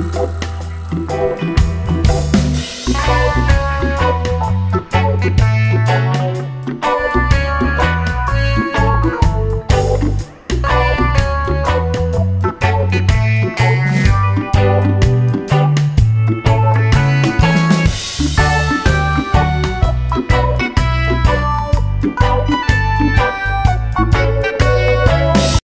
Thank.